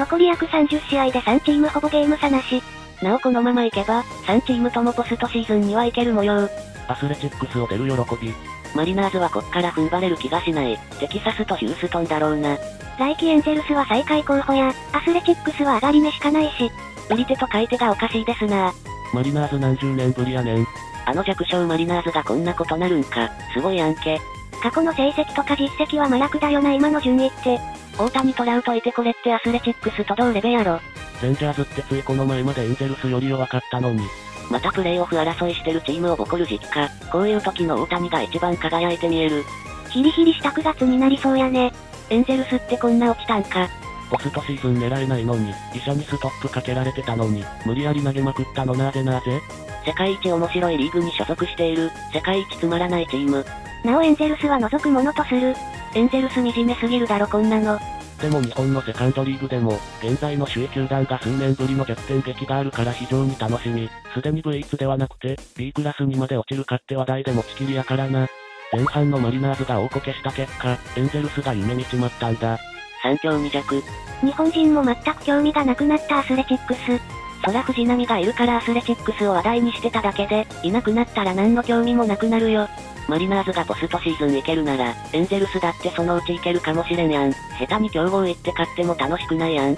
残り約30試合で3チームほぼゲーム差なし。なおこのままいけば、3チームともポストシーズンには行ける模様。アスレチックスを出る喜び。マリナーズはこっから踏ん張れる気がしない。テキサスとヒューストンだろうな。来季エンゼルスは最下位候補や、アスレチックスは上がり目しかないし。売り手と買い手がおかしいですなマリナーズ何十年ぶりやねん。あの弱小マリナーズがこんなことなるんか、すごいやんけ。過去の成績とか実績は麻薬だよな今の順位って。大谷トラウトいてこれってアスレチックスと同レベやろ。レンジャーズってついこの前までエンゼルスより弱かったのに。またプレイオフ争いしてるチームをボコる時期か、こういう時の大谷が一番輝いて見える。ヒリヒリした9月になりそうやね。エンゼルスってこんな落ちたんか。ポストシーズン狙えないのに、医者にストップかけられてたのに、無理やり投げまくったのなぜなぜ？世界一面白いリーグに所属している、世界一つまらないチーム。なおエンゼルスは除くものとする。エンゼルス惨めすぎるだろこんなの。でも日本のセカンドリーグでも、現在の首位球団が数年ぶりの逆転劇があるから非常に楽しみ。すでに V1 ではなくて、B クラスにまで落ちるかって話題で持ちきりやからな。前半のマリナーズが大こけした結果、エンゼルスが夢見ちまったんだ。三強二弱。日本人も全く興味がなくなったアスレチックス。そら藤波がいるからアスレチックスを話題にしてただけで、いなくなったら何の興味もなくなるよ。マリナーズがポストシーズン行けるなら、エンゼルスだってそのうち行けるかもしれんやん。下手に競合行って勝っても楽しくないやん。